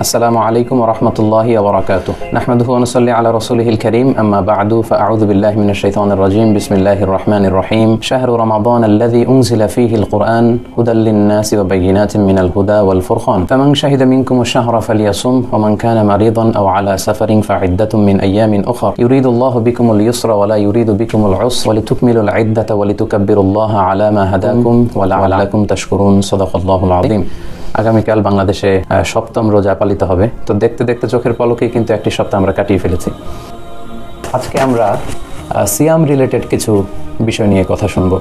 السلام عليكم ورحمة الله وبركاته. نحمده ونصلي على رسوله الكريم. أما بعد فأعوذ بالله من الشيطان الرجيم. بسم الله الرحمن الرحيم. شهر رمضان الذي أنزل فيه القرآن هدى للناس وبينات من الهدى والفرقان. فمن شهد منكم الشهر فليصم ومن كان مريضا أو على سفر فعدة من أيام أخر. يريد الله بكم اليسر ولا يريد بكم العسر. ولتكملوا العدة ولتكبروا الله على ما هداكم. ولعلكم تشكرون. صدق الله العظيم. আগামীকাল বাংলাদেশে সপ্তম রোজা পালিত হবে। তো দেখতে দেখতে চোখের পলকেই কিন্তু একটি সপ্তাহ আমরা কাটিয়ে ফেলেছি। আজকে আমরা সিয়াম রিলেটেড কিছু বিষয় নিয়ে কথা শুনব।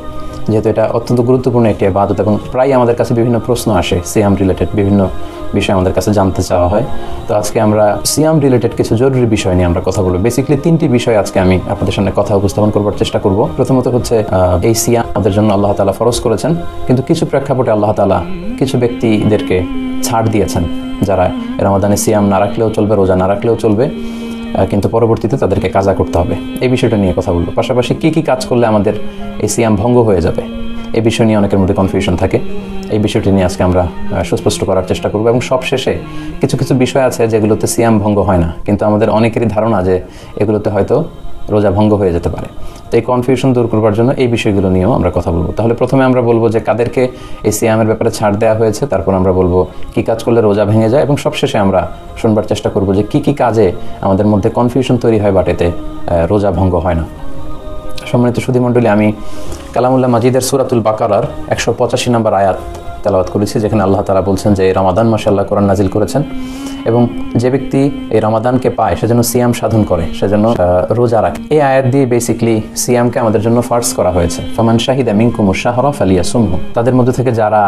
যেহেতু এটা অত্যন্ত গুরুত্বপূর্ণ একটি আবাদত এবং প্রায় আমাদের কাছে বিভিন্ন প্রশ্ন আসে সিয়াম রিলেটেড বিভিন্ন বিষয় আমাদের কাছে জানতে চাওয়া হয়। তো আজকে আমরা সিয়াম রিলেটেড কিছু জরুরি বিষয় নিয়ে আমরা কথা বলব। বেসিক্যালি তিনটি বিষয় আজকে আমি আপনাদের সামনে কথা উপস্থাপন করবার চেষ্টা করব। প্রথমত হচ্ছে এই সিয়াম আমাদের জন্য আল্লাহ তালা ফরজ করেছেন। কিন্তু কিছু প্রেক্ষাপটে আল্লাহ তালা কিছু ব্যক্তিদেরকে ছাড় দিয়েছেন। যারা রমাদানে সিয়াম না রাখলেও চলবে, রোজা না রাখলেও চলবে। কিন্তু পরবর্তীতে তাদেরকে কাজা করতে হবে। এই বিষয়টা নিয়ে কথা বলব। পাশাপাশি কী কী কাজ করলে আমাদের এই সিয়াম ভঙ্গ হয়ে যাবে, এই বিষয় নিয়ে অনেকের মধ্যে কনফিউশন থাকে। এই বিষয়টি নিয়ে আজকে আমরা সুস্পষ্ট করার চেষ্টা করব এবং সব শেষে কিছু কিছু বিষয় আছে যেগুলোতে সিয়াম ভঙ্গ হয় না। কিন্তু আমাদের অনেকেরই ধারণা যে এগুলোতে হয়তো রোজা ভঙ্গ হয়ে যেতে পারে। তো এই কনফিউশন দূর করবার জন্য এই বিষয়গুলো নিয়েও আমরা কথা বলব। তাহলে প্রথমে আমরা বলব যে কাদেরকে এই সিয়ামের ব্যাপারে ছাড় দেওয়া হয়েছে, তারপর আমরা বলব কি কাজ করলে রোজা ভেঙে যায় এবং সবশেষে আমরা শুনবার চেষ্টা করব যে কি কি কাজে আমাদের মধ্যে কনফিউশন তৈরি হয় বাটেতে রোজা ভঙ্গ হয় না। সম্মানিত সুধীমণ্ডলী, আমি কালামুল্লাহ মাজিদের সুরাতুল বাকারার একশো পঁচাশি নম্বর আয়াত তেলাওয়াত করেছি, যেখানে আল্লাহ তালা বলছেন যে, এই রমাদান মাসে আল্লাহ কোরআন নাজিল করেছেন। এবং যে ব্যক্তি এই রমাদানকে পায়, সে যেন সিয়াম সাধন করে, সে যেন রোজা রাখে। এই আয়াত দিয়ে বেসিকলি সিয়ামকে আমাদের জন্য ফার্স করা হয়েছে। ফমান শাহিদা মিনকুমু শাহরা ফালিয়া সুমহু তাদের মধ্যে থেকে যারা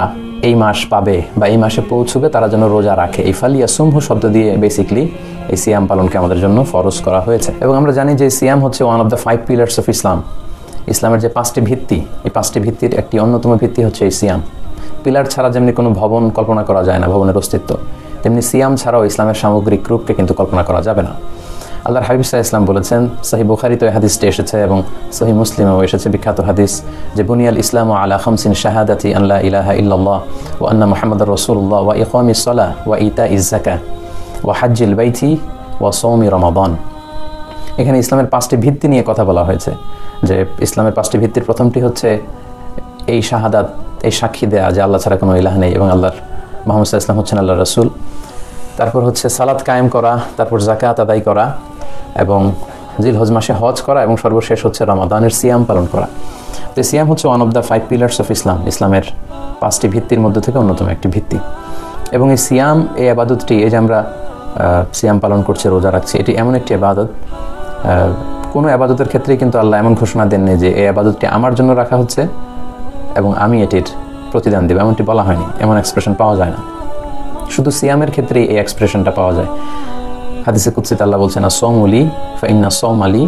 এই মাস পাবে বা এই মাসে পৌঁছবে, তারা যেন রোজা রাখে। এই ফালিয়া সুমহু শব্দ দিয়ে বেসিকলি এই সিয়াম পালনকে আমাদের জন্য ফরজ করা হয়েছে। এবং আমরা জানি যে, সিয়াম হচ্ছে one of the five pillars of Islam ইসলামের যে পাঁচটি ভিত্তি, এই পাঁচটি ভিত্তির একটি অন্যতম ভিত্তি হচ্ছে এই সিয়াম। পিলার ছাড়া যেমনি কোনো ভবন কল্পনা করা যায় না, ভবনের অস্তিত্ব, তেমনি সিয়াম ছাড়াও ইসলামের সামগ্রিক রূপকে কিন্তু কল্পনা করা যাবে না। আল্লাহর হাবিব সাহা ইসলাম বলেছেন, সহি বুখারিতে হাদিসটি এসেছে এবং সহি মুসলিমেও এসেছে, বিখ্যাত হাদিস যে, বুনিয়াল ইসলাম আলা খামসিন শাহাদাতি আল্লাহ ইলাহা ইল্লাল্লাহ ও আন্না মোহাম্মদ রসুল্লাহ ওয়া ইকামি সলা ওয়া ইতা ইজাকা ওয়া হাজ্জিল বাইথি ওয়া সৌমি রমাদান। এখানে ইসলামের পাঁচটি ভিত্তি নিয়ে কথা বলা হয়েছে। যে, ইসলামের পাঁচটি ভিত্তির প্রথমটি হচ্ছে এই শাহাদাত এই সাক্ষী দেয়া যে আল্লাহ ছাড়া কোনো ইলাহ নেই এবং আল্লাহর মোহাম্মদ ইসলাম হচ্ছেন আল্লাহ রসুল। তারপর হচ্ছে সালাদ কায়েম করা, তারপর জাকাত আদায় করা এবং জিল হজ মাসে হজ করা এবং সর্বশেষ হচ্ছে রমাদানের সিয়াম পালন করা। তো সিয়াম হচ্ছে one of the five pillars of Islam ইসলামের পাঁচটি ভিত্তির মধ্যে থেকে অন্যতম একটি ভিত্তি। এবং এই সিয়াম, এই আবাদতটি, এই যে আমরা সিয়াম পালন করছি, রোজা রাখছি, এটি এমন একটি আবাদত। কোনো আবাদতের ক্ষেত্রেই কিন্তু আল্লাহ এমন ঘোষণা দেননি যে এই আবাদতটি আমার জন্য রাখা হচ্ছে এবং আমি এটির প্রতিদান দেব। এমনটি বলা হয়নি। এমন এক্সপ্রেশন পাওয়া যায় না। শুধু সিয়ামের ক্ষেত্রেই এই এক্সপ্রেশনটা পাওয়া যায়। হাদিসে কুৎসিত আল্লাহ বলছেন আসম উলি ফাইন্না সম আলী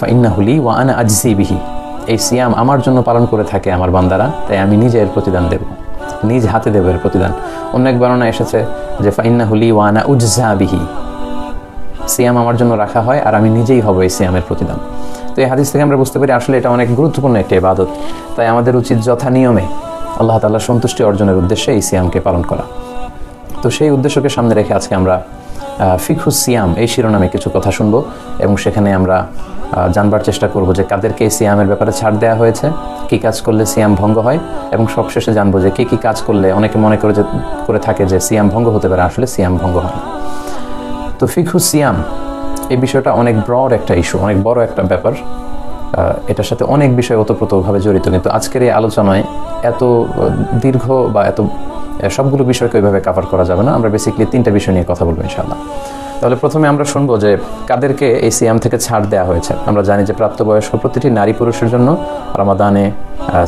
ফাইন্না হুলি ওয়া আনা আজসি বিহি। এই সিয়াম আমার জন্য পালন করে থাকে আমার বান্দারা, তাই আমি নিজে এর প্রতিদান দেব। নিজ হাতে দেব এর প্রতিদান। অন্য এক বর্ণনা এসেছে যে ফাইন্না হুলি ওয়া আনা উজজা বিহি। সিয়াম আমার জন্য রাখা হয় আর আমি নিজেই হব এই সিয়ামের প্রতিদান। তো এই হাদিস থেকে আমরা বুঝতে পারি আসলে এটা অনেক গুরুত্বপূর্ণ একটি ইবাদত। তাই আমাদের উচিত যথা নিয়মে আল্লাহ তাআলার সন্তুষ্টি অর্জনের উদ্দেশ্যে এই সিয়ামকে পালন করা। তো সেই উদ্দেশ্যকে সামনে রেখে আজকে আমরা ফিখুস সিয়াম এই শিরোনামে কিছু কথা শুনব এবং সেখানে আমরা জানবার চেষ্টা করব যে কাদেরকে এই সিয়ামের ব্যাপারে ছাড় দেওয়া হয়েছে, কি কাজ করলে সিয়াম ভঙ্গ হয় এবং সবশেষে জানব যে কী কী কাজ করলে অনেকে মনে করে যে, করে থাকে যে সিয়াম ভঙ্গ হতে পারে, আসলে সিয়াম ভঙ্গ হয় তো ফিখু সিয়াম এই বিষয়টা অনেক ব্রড একটা ইস্যু অনেক বড় একটা ব্যাপার। এটার সাথে অনেক বিষয় ওতপ্রোতভাবে জড়িত, কিন্তু আজকের এই আলোচনায় এত দীর্ঘ বা এত সবগুলো বিষয়কে ওইভাবে কাভার করা যাবে না। আমরা বেসিকলি তিনটা বিষয় নিয়ে কথা বলব ইনশাআল্লাহ। তাহলে প্রথমে আমরা শুনব যে কাদেরকে এই সিয়াম থেকে ছাড় দেওয়া হয়েছে। আমরা জানি যে প্রাপ্তবয়স্ক প্রতিটি নারী পুরুষের জন্য রমাদানে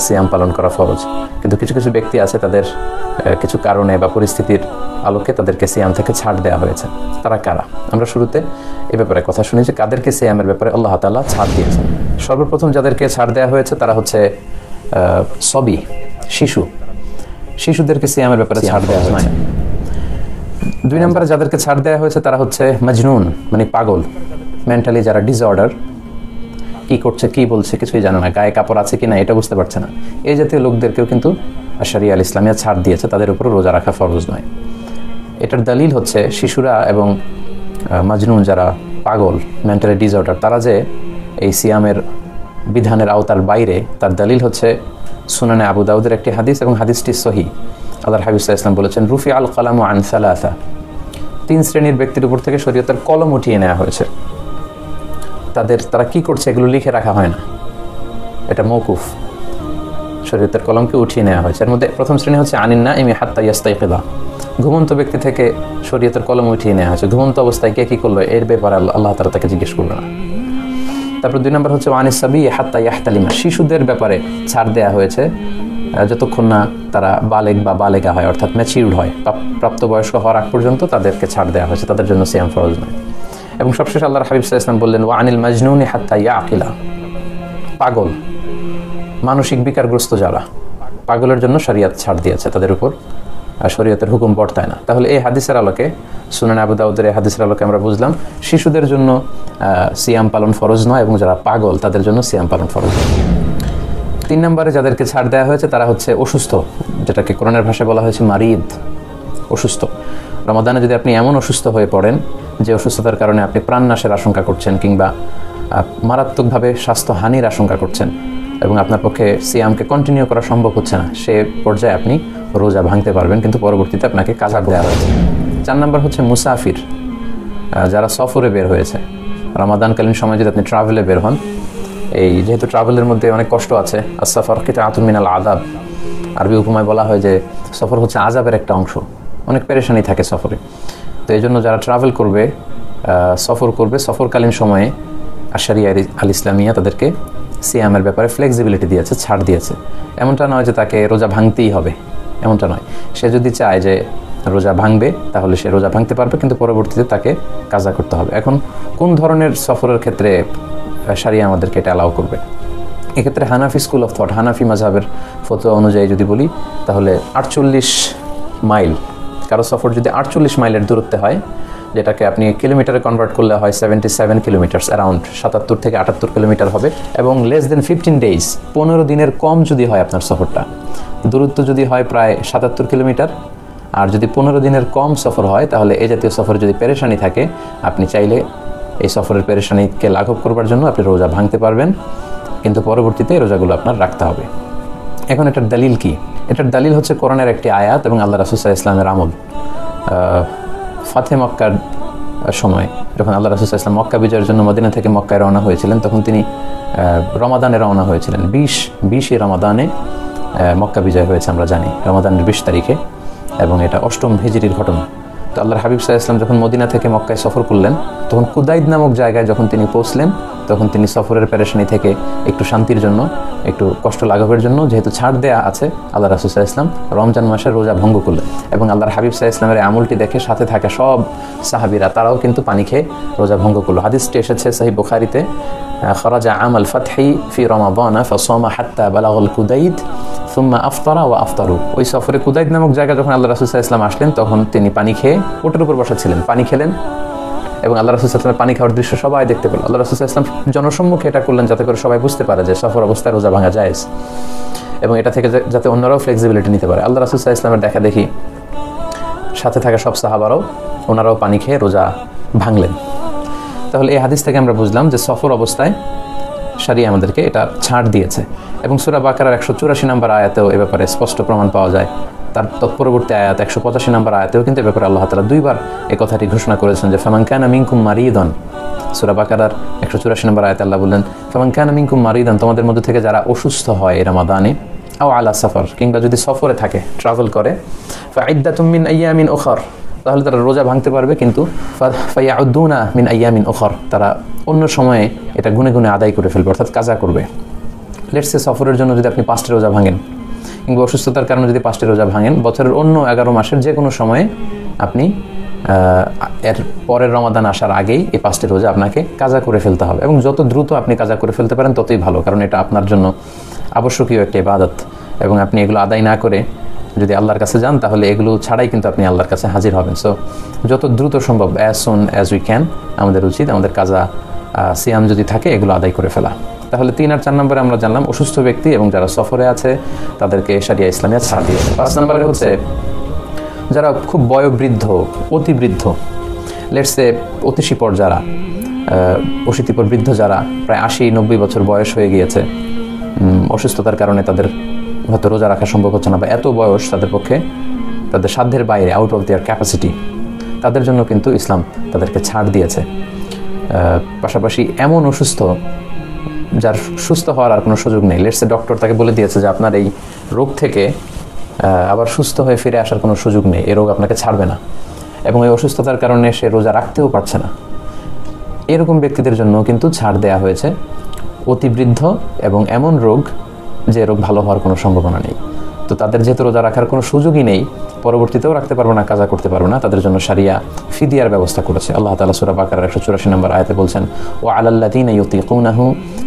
সিয়াম পালন করা ফরজ। কিন্তু কিছু কিছু ব্যক্তি আছে তাদের কিছু কারণে বা পরিস্থিতির আলোকে তাদেরকে সিয়াম থেকে ছাড় দেওয়া হয়েছে। তারা কারা? আমরা শুরুতে এ ব্যাপারে কথা শুনি যে কাদেরকে সিয়ামের ব্যাপারে আল্লাহ তাআলা ছাড় দিয়েছেন। সর্বপ্রথম যাদেরকে ছাড় দেওয়া হয়েছে তারা হচ্ছে সবই শিশু। শিশুদেরকে সিয়ামের ব্যাপারে ছাড় দেওয়া হয়েছে। দুই নম্বরে যাদেরকে ছাড় দেওয়া হয়েছে, তারা হচ্ছে মাজনুন মানে পাগল মেন্টালি যারা ডিসঅর্ডার কি করছে, কি বলছে, কিছুই জানে না, গায়ে কাপড় আছে কিনা, এটা বুঝতে পারছে না। এই জাতীয় লোকদেরকেও কিন্তু শরিয়া আল ইসলামিয়া ছাড় দিয়েছে, তাদের উপর রোজা রাখা ফরজ নয়। এটার দলিল হচ্ছে, শিশুরা এবং মাজনুন যারা পাগল মেন্টালি ডিসঅর্ডার তারা যে এই সিয়ামের বিধানের আওতার বাইরে, তার দলিল হচ্ছে সুনানে আবু দাউদের একটি হাদিস এবং হাদিসটি সহি। আল্লাহ হাবিবুল্লাহ ইসলাম বলেছেন, রুফি আল কালাম আন সালাসা। তিন শ্রেণির ব্যক্তির উপর থেকে শরীয়তের কলম উঠিয়ে নেওয়া হয়েছে। তাদের, তারা কি করছে এগুলো লিখে রাখা হয় না। এটা মৌকুফ শরীয়তের কলমকে উঠিয়ে নেওয়া হয়েছে। এর মধ্যে প্রথম শ্রেণি হচ্ছে আনিন্না ইমি হাত্তা ইয়াস্তাইকেদা। ঘুমন্ত ব্যক্তি থেকে শরীয়তের কলম উঠিয়ে নেওয়া হয়েছে। ঘুমন্ত অবস্থায় কে কী করল? এর ব্যাপারে আল্লাহ তারা তাকে জিজ্ঞেস করবে না। তারপর দুই নম্বর হচ্ছে আনিসাবি হাত্তা ইয়াহতালিমা। শিশুদের ব্যাপারে ছাড় দেওয়া হয়েছে। যতক্ষণ না তারা বালেক বা বালেগা হয়, অর্থাৎ ম্যাচিউর্ড হয় প্রাপ্তবয়স্ক হওয়ার আগ পর্যন্ত তাদেরকে ছাড় দেওয়া হয়েছে, তাদের জন্য সিয়াম ফরজ নয়। এবং সবশেষ আল্লাহ হাবিব ইসলাম বললেন ও আনিল মাজনুনি হাত্তা ইয়া আকিলা পাগল, মানসিক বিকারগ্রস্ত যারা, পাগলের জন্য শরিয়াত ছাড় দিয়েছে, তাদের উপর শরীয়তের হুকুম বর্তায় না। তাহলে এই হাদিসের আলোকে, সুনান আবু দাউদের এই হাদিসের আলোকে আমরা বুঝলাম, শিশুদের জন্য সিয়াম পালন ফরজ নয়, এবং যারা পাগল, তাদের জন্য সিয়াম পালন ফরজ তিন নম্বরে যাদেরকে ছাড় দেওয়া হয়েছে, তারা হচ্ছে অসুস্থ, যেটাকে কোরআনের ভাষায় বলা হয়েছে মারিদ, অসুস্থ। রমাদানে যদি আপনি এমন অসুস্থ হয়ে পড়েন, যে অসুস্থতার কারণে আপনি প্রাণনাশের আশঙ্কা করছেন কিংবা মারাত্মকভাবে স্বাস্থ্যহানির আশঙ্কা করছেন এবং আপনার পক্ষে সিয়ামকে কন্টিনিউ করা সম্ভব হচ্ছে না, সে পর্যায়ে আপনি রোজা ভাঙতে পারবেন, কিন্তু পরবর্তীতে আপনাকে কাজা দেওয়া হয়েছে। চার নম্বর হচ্ছে মুসাফির যারা সফরে বের হয়েছে। রমাদানকালীন সময় যদি আপনি ট্রাভেলে বের হন এই যেহেতু ট্রাভেলের মধ্যে অনেক কষ্ট আছে, আর সফর কিন্তু আতুল মিনাল আদাব আরবি উপমায় বলা হয় যে সফর হচ্ছে আজাবের একটা অংশ। অনেক পেরেশানি থাকে সফরে। তো এই জন্য যারা ট্রাভেল করবে সফর করবে, সফরকালীন সময়ে আশারিয়া আল ইসলামিয়া তাদেরকে সিয়ামের ব্যাপারে ফ্লেক্সিবিলিটি দিয়েছে, ছাড় দিয়েছে। এমনটা নয় যে তাকে রোজা ভাঙতেই হবে। এমনটা নয়। সে যদি চায় যে রোজা ভাঙবে, তাহলে সে রোজা ভাঙতে পারবে, কিন্তু পরবর্তীতে তাকে কাজা করতে হবে। এখন কোন ধরনের সফরের ক্ষেত্রে সারিয়া আমাদেরকে এটা অ্যালাউ করবে। এক্ষেত্রে Hanafi school of thought Hanafi মাঝাবের ফতো অনুযায়ী যদি বলি, তাহলে আটচল্লিশ মাইল কারও সফর যদি আটচল্লিশ মাইলের দূরত্বে হয়, যেটাকে আপনি কিলোমিটারে কনভার্ট করলে হয় সেভেন্টি সেভেন কিলোমিটার্স অ্যারাউন্ড সাতাত্তর থেকে আটাত্তর কিলোমিটার হবে, এবং লেস দেন ফিফটিন ডেইজ পনেরো দিনের কম যদি হয় আপনার সফরটা। দূরত্ব যদি হয় প্রায় সাতাত্তর কিলোমিটার আর যদি পনেরো দিনের কম সফর হয়, তাহলে এ জাতীয় সফরে যদি পেরেশানি থাকে, আপনি চাইলে এই সফরের পেরেশানিকে লাঘব করবার জন্য আপনি রোজা ভাঙতে পারবেন, কিন্তু পরবর্তীতে রোজাগুলো আপনার রাখতে হবে। এখন এটার দলিল কি? এটার দলিল হচ্ছে কোরআনের একটি আয়াত এবং আল্লাহ রাসুসাহ ইসলামের আমল। ফাতে মক্কার সময়, যখন আল্লাহ রাসুসাহ ইসলাম মক্কা বিজয়ের জন্য মদিনা থেকে মক্কায় রওনা হয়েছিলেন, তখন তিনি রমাদানে রওনা হয়েছিলেন। বিশ বিশে রমাদানে মক্কা বিজয় হয়েছে আমরা জানি, রমাদানের বিশ তারিখে। এবং এটা অষ্টম হিজড়ির ঘটনা। তো আল্লাহর হাবিব সাহা ইসলাম যখন মদিনা থেকে মক্কায় সফর করলেন, তখন কুদাইদ নামক জায়গায় যখন তিনি পৌঁছলেন তখন তিনি সফরের প্যারেশানি থেকে একটু শান্তির জন্য, একটু কষ্ট লাঘবের জন্য যেহেতু ছাড় দেয়া আছে, আল্লাহ রাসুসাহ ইসলাম রমজান মাসের রোজা ভঙ্গ করলেন এবং আল্লাহর হাবিব সাহা ইসলামের আমলটি দেখে সাথে থাকা সব সাহাবিরা তারাও কিন্তু পানি খেয়ে রোজা ভঙ্গ করল। হাদিসটি এসেছে সাহি বুখারিতে খরাজা আমল ফতহি ফি রমা রমাবানা ফসমা হাত্তা বালাগল কুদাইদ সুম্মা আফতারা ও আফতারু। ওই সফরে কুদাইদ নামক জায়গা যখন আল্লাহ রাসুসাহ ইসলাম আসলেন, তখন তিনি পানি খেয়ে ওটের উপর বসা ছিলেন। পানি খেলেন এবং আল্লাহ রসুল ইসলামের পানি খাওয়ার দৃশ্য সবাই দেখতে পেল। আল্লাহ রসুল ইসলাম জনসম্মুখে এটা করলেন যাতে করে সবাই বুঝতে পারে যে সফর অবস্থায় রোজা ভাঙা যায় এবং এটা থেকে যাতে অন্যরাও ফ্লেক্সিবিলিটি নিতে পারে। আল্লাহ রসুল ইসলামের দেখা দেখি সাথে থাকা সব সাহাবারও ওনারাও পানি খেয়ে রোজা ভাঙলেন। তাহলে এই হাদিস থেকে আমরা বুঝলাম যে সফর অবস্থায় সারিয়ে আমাদেরকে এটা ছাড় দিয়েছে এবং সুরা বাকার একশো চুরাশি নম্বর আয়াতেও এ ব্যাপারে স্পষ্ট প্রমাণ পাওয়া যায়। তার তৎপরবর্তী আয়াত, একশো পঁচাশি নম্বর আয়াতেও কিন্তু এ ব্যাপারে আল্লাহ তালা দুইবার এই কথাটি ঘোষণা করেছেন যে ফামাঙ্কানা মিঙ্কুম মারিদন সুরা বাকারার একশো চুরাশি নম্বর আয়াত আল্লাহ বললেন ফামাঙ্কানা মিঙ্কুম মারিদন তোমাদের মধ্যে থেকে যারা অসুস্থ হয় এরা মাদানে আও আলা সফর কিংবা যদি সফরে থাকে ট্রাভেল করে ফাইদ্দা তুমিন আয়ামিন ওখর তাহলে তারা রোজা ভাঙতে পারবে, কিন্তু ফাইয়াউদ্দুনা মিন আয়ামিন ওখর তারা অন্য সময়ে এটা গুনে গুনে আদায় করে ফেলবে, অর্থাৎ কাজা করবে। লেটসে সফরের জন্য যদি আপনি পাঁচটা রোজা ভাঙেন কিংবা অসুস্থতার কারণে যদি পাঁচটি রোজা ভাঙেন, বছরের অন্য এগারো মাসের যে কোনো সময়ে আপনি এর পরের রমাদান আসার আগেই এই পাঁচটি রোজা আপনাকে কাজা করে ফেলতে হবে। এবং যত দ্রুত আপনি কাজা করে ফেলতে পারেন, ততই ভালো, কারণ এটা আপনার জন্য আবশ্যকীয় একটা ইবাদত। এবং আপনি এগুলো আদায় না করে যদি আল্লাহর কাছে যান, তাহলে এগুলো ছাড়াই কিন্তু আপনি আল্লাহর কাছে হাজির হবেন। সো যত দ্রুত সম্ভব as soon as we can আমাদের উচিত আমাদের কাজা সিয়াম যদি থাকে, এগুলো আদায় করে ফেলা। তাহলে তিন আর চার নম্বরে আমরা জানলাম অসুস্থ ব্যক্তি এবং যারা সফরে আছে তাদেরকে সারিয়া ইসলামিয়া ছাড় দিয়েছে। পাঁচ নম্বরে হচ্ছে যারা খুব বয়োবৃদ্ধ অতিবৃদ্ধ লেটসে অতিশিপর যারা আহ, অশীতিপর বৃদ্ধ যারা প্রায় আশি নব্বই বছর বয়স হয়ে গিয়েছে অসুস্থতার কারণে তাদের হয়তো রোজা রাখা সম্ভব হচ্ছে না বা এত বয়স তাদের পক্ষে তাদের সাধ্যের বাইরে আউট অফ দেয়ার ক্যাপাসিটি তাদের জন্য কিন্তু ইসলাম তাদেরকে ছাড় দিয়েছে। পাশাপাশি এমন অসুস্থ যার সুস্থ হওয়ার আর কোনো সুযোগ নেই। লেটসে ডক্টর তাকে বলে দিয়েছে যে আপনার এই রোগ থেকে আবার সুস্থ হয়ে ফিরে আসার কোনো সুযোগ নেই। এই রোগ আপনাকে ছাড়বে না। এবং এই অসুস্থতার কারণে সে রোজা রাখতেও পারছে না। এরকম ব্যক্তিদের জন্য কিন্তু ছাড় দেয়া হয়েছে। অতিবৃদ্ধ এবং এমন রোগ যে রোগ ভালো হওয়ার কোনো সম্ভাবনা নেই। তো তাদের যেহেতু রোজা রাখার কোনো সুযোগই নেই পরবর্তীতেও রাখতে পারব না কাজা করতে পারব না তাদের জন্য সারিয়া ফিদিয়ার ব্যবস্থা করেছে। আল্লাহ তালা সুরা বাকার একশো চুরাশি নম্বর আয়তে বলছেন ও আলাল্লাদিন ইউতিকুনাহু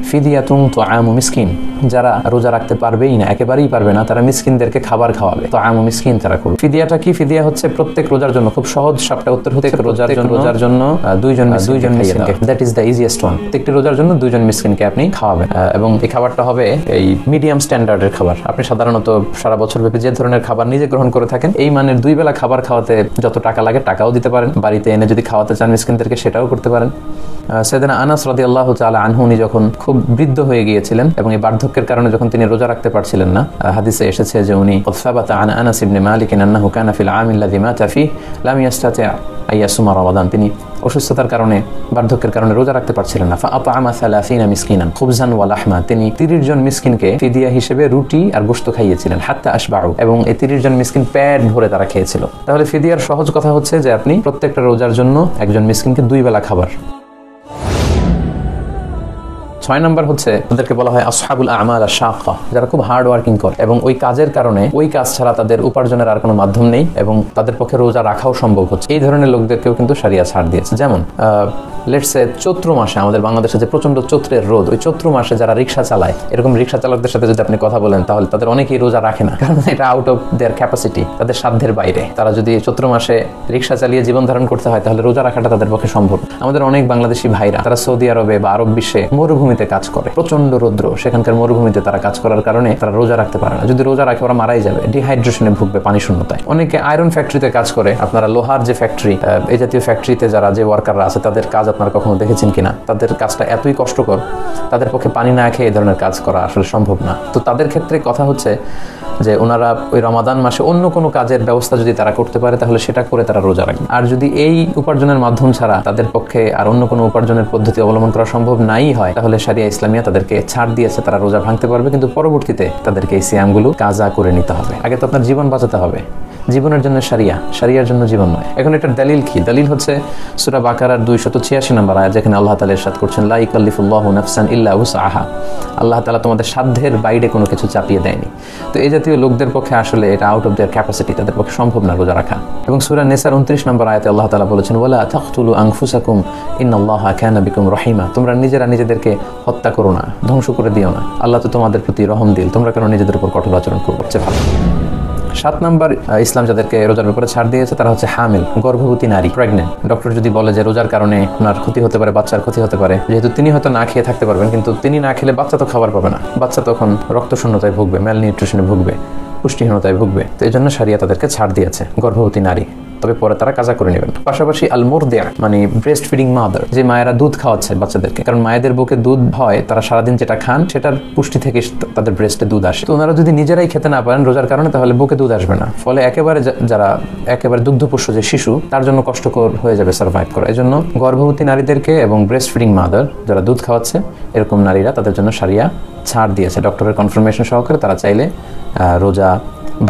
ফিদিয়াতুম তো আমু মিসকিন। যারা রোজা রাখতে পারবেই না একেবারেই পারবে না তারা মিসকিনদেরকে খাবার খাওয়াবে। তো আমু মিসকিন তারা করবে। ফিদিয়াটা কি? ফিদিয়া হচ্ছে প্রত্যেক রোজার জন্য খুব সহজ সাপটা উত্তর হতে রোজার জন্য রোজার জন্য দুইজন দুইজন মিসকিনকে। That is the easiest one প্রত্যেকটি রোজার জন্য দুইজন মিসকিনকে আপনি খাওয়াবেন। এবং এই খাবারটা হবে এই মিডিয়াম স্ট্যান্ডার্ডের খাবার। আপনি সাধারণত সারা বছর ব্যাপী যে ধরনের খাবার নিজে গ্রহণ করে থাকেন, এই মানের দুই বেলা খাবার খাওয়াতে যত টাকা লাগে টাকাও দিতে পারেন। বাড়িতে এনে যদি খাওয়াতে চান মিসকিনদেরকে, সেটাও করতে পারেন। সেদিন আনাস রাদি আল্লাহ তালা আনহু, উনি যখন খুব বৃদ্ধ হয়ে গিয়েছিলেন এবং এই বার্ধক্যের কারণে যখন তিনি রোজা রাখতে পারছিলেন না হাদিসে এসেছে যে উনি সাবাতা আন আনাস ইবনে মালিক আন্নাহু কানা ফিল আম আল্লাযী মাতা ফিহি, লাম ইয়াস্তাতি আইয়াসুমা রমাদান। তিনি অসুস্থতার কারণে, বার্ধক্যের কারণে রোজা রাখতে পারছিলেন না। আপা আমা সালাফিনা মিসকিনান, খুবজান ওয়াল আহমা তিনি 30 জন মিসকিনকে ফিদিয়া হিসেবে রুটি আর গোস্ত খাইয়েছিলেন, হাত্তা আসবাউ এবং এই 30 জন মিসকিন প্যাড ভরে তারা খেয়েছিল। তাহলে ফিদিয়ার সহজ কথা হচ্ছে যে আপনি প্রত্যেকটা রোজার জন্য একজন মিসকিনকে দুই বেলা খাবার। ছয় নম্বর হচ্ছে, তাদেরকে বলা হয় আসহাবুল আমাল শাখা যারা খুব হার্ড ওয়ার্কিং করে। এবং ওই কাজের কারণে ওই কাজ ছাড়া তাদের উপার্জনের আর কোনো মাধ্যম নেই এবং তাদের পক্ষে রোজা রাখাও সম্ভব হচ্ছে। এই ধরনের লোকদেরকেও কিন্তু সারিয়া ছাড় দিয়েছে। যেমন লেটসে চৈত্র মাসে আমাদের বাংলাদেশে যে প্রচণ্ড চৈত্রের রোদ, ওই চৈত্র মাসে যারা রিক্সা চালায়, এরকম রিক্সা চালকদের সাথে যদি আপনি কথা বলেন, তাহলে তাদের অনেকেই রোজা রাখে না। কারণ এটা আউট অফ দেয়ার ক্যাপাসিটি তাদের সাধ্যের বাইরে। তারা যদি চৈত্র মাসে রিক্সা চালিয়ে জীবন ধারণ করতে হয়, তাহলে রোজা রাখাটা তাদের পক্ষে সম্ভব আমাদের অনেক বাংলাদেশি ভাইরা, তারা সৌদি আরবে বা আরব বিশ্বে মরুভূমিতে কাজ করে। প্রচণ্ড রৌদ্র, সেখানকার মরুভূমিতে তারা কাজ করার কারণে তারা রোজা রাখতে পারে না। যদি রোজা রাখে, ওরা মারাই যাবে। ডিহাইড্রেশনে ভুগবে পানি শূন্যতায়। অনেকে আয়রন ফ্যাক্টরিতে কাজ করে। আপনারা লোহার যে ফ্যাক্টরি এই জাতীয় ফ্যাক্টরিতে যারা যে ওয়ার্কাররা আছে, তাদের কাজ আপনারা কখনো দেখেছেন কিনা? তাদের কাজটা এতই কষ্টকর, তাদের পক্ষে পানি না খেয়ে এই ধরনের কাজ করা আসলে সম্ভব না। তো তাদের ক্ষেত্রে কথা হচ্ছে যে, ওনারা ওই রমাদান মাসে অন্য কোনো কাজের ব্যবস্থা যদি তারা করতে পারে, তাহলে সেটা করে তারা রোজা রাখবে। আর যদি এই উপার্জনের মাধ্যম ছাড়া তাদের পক্ষে আর অন্য কোনো উপার্জনের পদ্ধতি অবলম্বন করা সম্ভব নাই হয়, তাহলে সারিয়া ইসলামিয়া তাদেরকে ছাড় দিয়েছে, তারা রোজা ভাঙতে পারবে, কিন্তু পরবর্তীতে তাদেরকে এই সিয়ামগুলো কাজা করে নিতে হবে। আগে তো আপনার জীবন বাঁচাতে হবে। জীবনের জন্য সারিয়া সারিয়ার জন্য জীবন নয়। এখন এটার দলিল কি? দলিল হচ্ছে সুরা বাকারার দুইশত ছিয়াশি নম্বর আয় যেখানে আল্লাহ তালা ইরশাদ করছেন লাই কাল্লিফুল্লাহ নাফসান ইল্লা আহা আল্লাহ তালা তোমাদের সাধ্যের বাইরে কোনো কিছু চাপিয়ে দেয়নি। তো এই জাতীয় লোকদের পক্ষে আসলে এটা আউট অফ দেয়ার ক্যাপাসিটি তাদের পক্ষে সম্ভব না রোজা রাখা। এবং সুরা নেসার উনত্রিশ নম্বর আয়তে আল্লাহ তালা বলেছেন ওলা তাকতুলু আংফুসাকুম ইন আল্লাহ বিকুম রহিমা। তোমরা নিজেরা নিজেদেরকে হত্যা করো না, ধ্বংস করে দিও না। আল্লাহ তো তোমাদের প্রতি রহম দিল, তোমরা কেন নিজেদের উপর কঠোর আচরণ করব? হচ্ছে ভালো। সাত নাম্বার ইসলাম যাদেরকে রোজার ব্যাপারে ছাড় দিয়েছে, তারা হচ্ছে হামিল, গর্ভবতী নারী প্রেগনেন্ট ডক্টর যদি বলে যে রোজার কারণে ওনার ক্ষতি হতে পারে, বাচ্চার ক্ষতি হতে পারে, যেহেতু তিনি হয়তো না খেয়ে থাকতে পারবেন, কিন্তু তিনি না খেলে বাচ্চা তো খাবার পাবে না। বাচ্চা তখন রক্ত শূন্যতায় ভুগবে ম্যাল নিউট্রিশনে ভুগবে, পুষ্টিহীনতায় ভুগবে। তো এই জন্য সারিয়া তাদেরকে ছাড় দিয়েছে, গর্ভবতী নারী। তবে পরে তারা কাজা করে নেবেন। পাশাপাশি আলমোর দেয়া মানে ব্রেস্ট ফিডিং মাদার যে মায়েরা দুধ খাওয়াচ্ছে বাচ্চাদেরকে। কারণ মায়েদের বুকে দুধ হয় তারা সারাদিন যেটা খান সেটার পুষ্টি থেকে তাদের ব্রেস্টে দুধ আসে। তো ওনারা যদি নিজেরাই খেতে না পারেন রোজার কারণে, তাহলে বুকে দুধ আসবে না। ফলে একেবারে যারা একেবারে দুগ্ধপোষ্য যে শিশু, তার জন্য কষ্টকর হয়ে যাবে সার্ভাইভ করা। এই জন্য গর্ভবতী নারীদেরকে এবং ব্রেস্ট ফিডিং মাদার যারা দুধ খাওয়াচ্ছে, এরকম নারীরা তাদের জন্য সারিয়া ছাড় দিয়েছে। ডক্টরের কনফার্মেশন সহকারে তারা চাইলে রোজা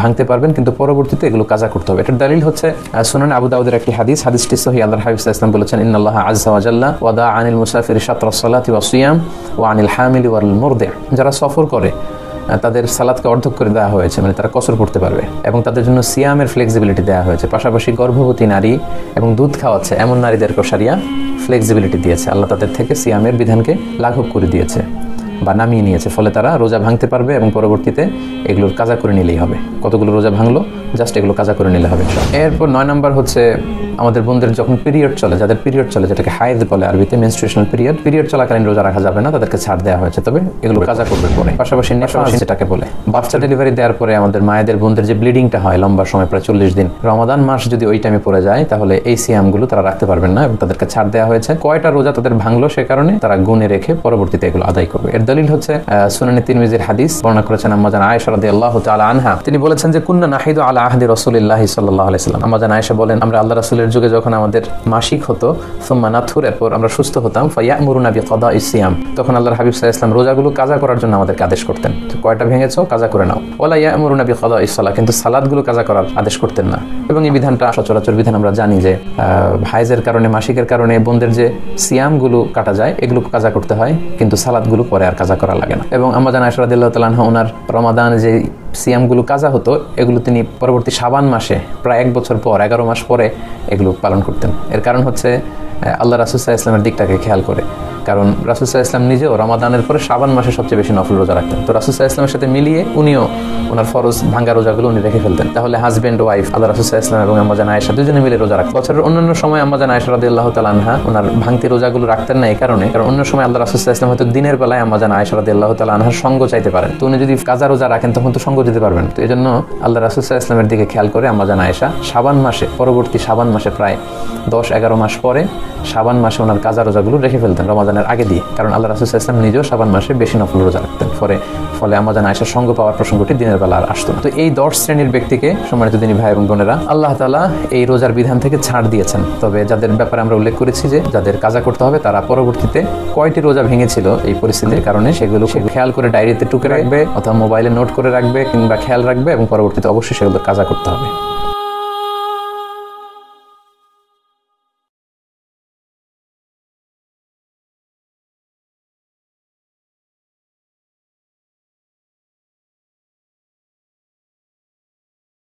ভাঙতে পারবেন, কিন্তু পরবর্তীতে এগুলো কাজা করতে হবে। এটার দলিল হচ্ছে সুনান আবু দাউদের একটি হাদিস, হাদিসটি সহি আল্লাহ হাবিব ইসলাম বলেছেন, ইন্নাল্লাহ আজ্জা ওয়াজাল্লা ওয়াদা আনিল মুসাফির শাত্র সালাতি ওয়া সিয়াম ওয়া আনিল হামিলি ওয়াল মুরদে। যারা সফর করে তাদের সালাদকে অর্ধক করে দেওয়া হয়েছে মানে তারা কসর করতে পারবে এবং তাদের জন্য সিয়ামের ফ্লেক্সিবিলিটি দেওয়া হয়েছে। পাশাপাশি গর্ভবতী নারী এবং দুধ খাওয়াচ্ছে, এমন নারীদেরকেও সারিয়া ফ্লেক্সিবিলিটি দিয়েছে। আল্লাহ তাদের থেকে সিয়ামের বিধানকে লাঘব করে দিয়েছে। বা নামিয়ে নিয়েছে। ফলে তারা রোজা ভাঙতে পারবে এবং পরবর্তীতে এগুলোর কাজা করে নিলেই হবে। কতগুলো রোজা ভাঙলো? জাস্ট এগুলো কাজা করে নিলে হবে। এরপর নয় নম্বর হচ্ছে আমাদের বোনদের যখন পিরিয়ড চলে যাদের পিরিয়ড চলে যেটাকে হাইদ বলে আরবিতে মেনস্ট্রুয়েশনাল পিরিয়ড পিরিয়ড চলাকালীন রোজা রাখা যাবে না তাদেরকে ছাড় দেওয়া হয়েছে। তবে এগুলো কাজা করবে পরে। পাশাপাশি নেফাস যেটাকে বলে বাচ্চা ডেলিভারি দেওয়ার পরে আমাদের মায়েদের বোনদের যে ব্লিডিংটা হয় লম্বা সময় প্রায় চল্লিশ দিন রমাদান মাস যদি ওই টাইমে পড়ে যায় তাহলে এই সিয়ামগুলো তারা রাখতে পারবেন না এবং তাদেরকে ছাড় দেওয়া হয়েছে। কয়টা রোজা তাদের ভাঙলো সে কারণে তারা গুনে রেখে পরবর্তীতে এগুলো আদায় করবে। এর দলিল হচ্ছে সুনানি তিরমিজির হাদিস বর্ণনা করেছেন আম্মাজান আয়েশা রাদিয়াল্লাহু তাআলা আনহা। তিনি বলেছেন যে, কুন্না নাহিদু আলা আহদি রাসূলিল্লাহি সাল্লাল্লাহু আলাইহি সাল্লাম। আম্মাজান আয়েশা বলেন, আমরা আল্লাহ রাসূলের যুগে যখন আমাদের মাসিক হতো, সুম্মা নাথুর এরপর আমরা সুস্থ হতাম ফাইয়া ফায়ামুরুনা বিকাদা ইসিয়াম তখন আল্লাহর হাবিব আলাইহি সাল্লাম রোজাগুলো কাজা করার জন্য আমাদেরকে আদেশ করতেন। কয়টা ভেঙেছো, কাজা করে নাও। ওয়ালা ইয়ামুরুনা বিকাদা ইসসালাহ কিন্তু সালাদগুলো কাজা করার আদেশ করতেন না। এবং এই বিধানটা সচরাচর বিধান আমরা জানি যে হাইজের কারণে, মাসিকের কারণে, বোনদের যে সিয়ামগুলো কাটা যায়, এগুলো কাজা করতে হয়, কিন্তু সালাদগুলো পরে আর কাজা করা লাগে না। এবং আমাজান আশরাদিল্লাহ তালাহ ওনার রমাদান যে সিয়ামগুলো কাজা হতো, এগুলো তিনি পরবর্তী সাবান মাসে, প্রায় এক বছর পর, এগারো মাস পরে এগুলো পালন করতেন। এর কারণ হচ্ছে আল্লাহ রাসুসাহ ইসলামের দিকটাকে খেয়াল করে। কারণ রাসুসাহ ইসলাম নিজেও রমাদানের পরে সাবান মাসে সবচেয়ে বেশি নফল রোজা রাখতেন। তো রাসুসাহ ইসলামের সাথে মিলিয়ে উনিও ওনার ফরজ ভাঙ্গা রোজাগুলো উনি রেখে ফেলতেন। তাহলে হাজব্যান্ড ওয়াইফ আল্লাহ রাসুসাহ ইসলাম এবং আমাজান আয়েশা দুজনে মিলে রোজা রাখতেন। বছরের অন্যান্য সময় আমাজান আয়েশা রাদি আল্লাহ তালানহা ওনার ভাঙতি রোজাগুলো রাখতেন না এই কারণে, কারণ অন্য সময় আল্লাহ রাসুসাহ ইসলাম হয়তো দিনের বেলায় আমাজান আয়েশা রাদি আল্লাহ তালানহার সঙ্গ চাইতে পারেন। তো উনি যদি কাজা রোজা রাখেন তখন তো সঙ্গ দিতে পারবেন। তো এই জন্য আল্লাহ রাসুসাহ ইসলামের দিকে খেয়াল করে আমাজান আয়েশা সাবান মাসে, পরবর্তী সাবান মাসে প্রায় দশ এগারো মাস পরে সাবান মাসে ওনার কাজা রোজাগুলো রেখে ফেলতেন। রমাজানের আগে দিয়ে কারণ আল্লাহ রাসুল ইসলাম নিজেও সাবান মাসে বেশি নফল রোজা রাখতেন। ফলে ফলে আমাজান আয়সার সঙ্গ পাওয়ার প্রসঙ্গটি দিনের বেলা আর আসতো তো এই দশ শ্রেণির ব্যক্তিকে সম্মানিত দিনী ভাই এবং বোনেরা, আল্লাহ তালা এই রোজার বিধান থেকে ছাড় দিয়েছেন। তবে যাদের ব্যাপারে আমরা উল্লেখ করেছি যে যাদের কাজা করতে হবে, তারা পরবর্তীতে কয়টি রোজা ভেঙেছিল এই পরিস্থিতির কারণে সেগুলো খেয়াল করে ডায়েরিতে টুকে রাখবে অথবা মোবাইলে নোট করে রাখবে কিংবা খেয়াল রাখবে এবং পরবর্তীতে অবশ্যই সেগুলো কাজা করতে হবে।